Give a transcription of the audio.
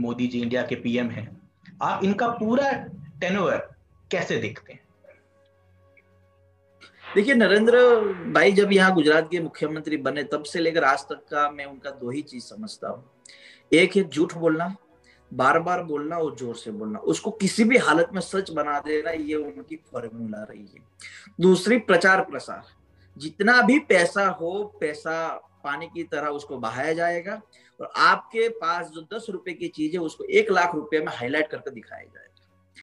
Modi ji India के PM हैं आप इनका पूरा टेनोवर कैसे देखते हैं? देखिए, नरेंद्र भाई जब यहाँ गुजरात के मुख्यमंत्री बने, तब से लेकर आज तक का मैं उनका दो ही चीज़ समझता हूँ। एक है झूठ बोलना बार बार बोलना और ज़ोर से बोलना। उसको किसी भी हालत में सच बना देना, ये उनकी फॉर्मूला रही है। दूसरी प्रचार प्रसार जितना भी पैसा हो, पैसा पानी की तरह उसको बहाया जाएगा और आपके पास जो दस रुपए की चीज़ है, उसको एक लाख रुपए में हाईलाइट करके दिखाया जाएगा।